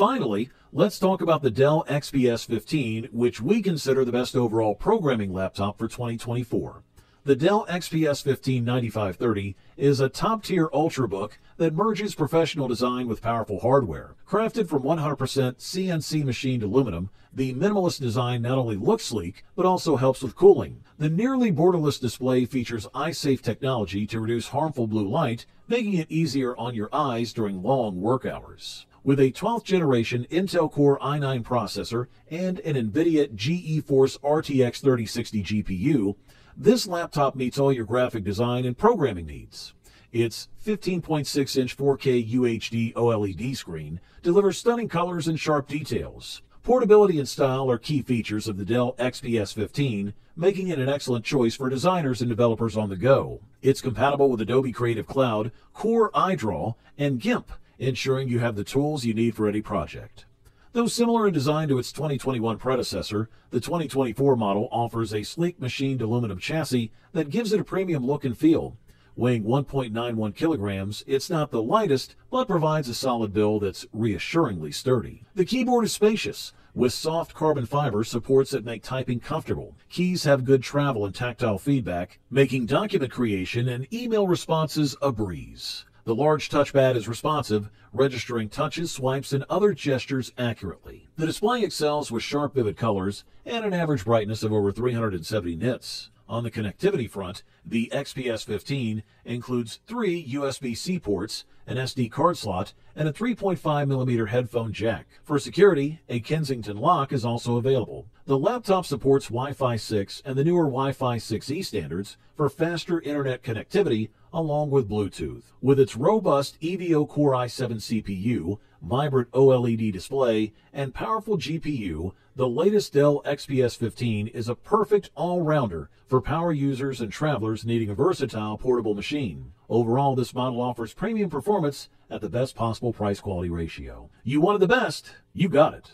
Finally, let's talk about the Dell XPS 15, which we consider the best overall programming laptop for 2024. The Dell XPS 15 9530 is a top tier ultrabook that merges professional design with powerful hardware. Crafted from 100% CNC machined aluminum, the minimalist design not only looks sleek, but also helps with cooling. The nearly borderless display features eye safe technology to reduce harmful blue light, making it easier on your eyes during long work hours. With a 12th generation Intel Core i9 processor and an NVIDIA GeForce RTX 3060 GPU, this laptop meets all your graphic design and programming needs. Its 15.6 inch 4K UHD OLED screen delivers stunning colors and sharp details. Portability and style are key features of the Dell XPS 15, making it an excellent choice for designers and developers on the go. It's compatible with Adobe Creative Cloud, CorelDRAW, and GIMP, ensuring you have the tools you need for any project. Though similar in design to its 2021 predecessor, the 2024 model offers a sleek machined aluminum chassis that gives it a premium look and feel. Weighing 1.91 kilograms, it's not the lightest, but provides a solid build that's reassuringly sturdy. The keyboard is spacious, with soft carbon fiber supports that make typing comfortable. Keys have good travel and tactile feedback, making document creation and email responses a breeze. The large touchpad is responsive, registering touches, swipes, and other gestures accurately. The display excels with sharp, vivid colors and an average brightness of over 370 nits. On the connectivity front, the XPS 15 includes three USB C ports, an SD card slot, and a 3.5mm headphone jack. For security, a Kensington lock is also available. The laptop supports Wi Fi 6 and the newer Wi Fi 6E standards for faster internet connectivity along with Bluetooth. With its robust EVO Core i7 CPU, vibrant OLED display, and powerful GPU, the latest Dell XPS 15 is a perfect all-rounder for power users and travelers needing a versatile portable machine. Overall, this model offers premium performance at the best possible price-quality ratio. You wanted the best, you got it.